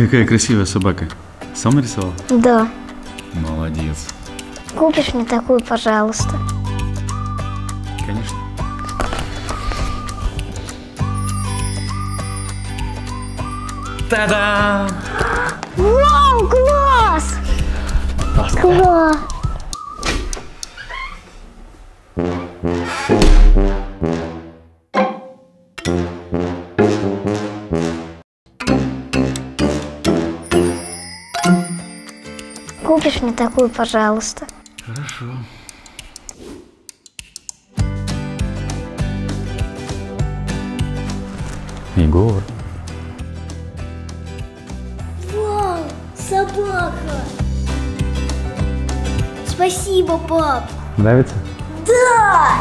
Какая красивая собака. Сам нарисовал? Да. Молодец. Купишь мне такую, пожалуйста. Конечно. Та-дам! Вау, класс! Класс! Купишь мне такую, пожалуйста. Хорошо. Егор. Вау, собака! Спасибо, пап! Нравится? Да!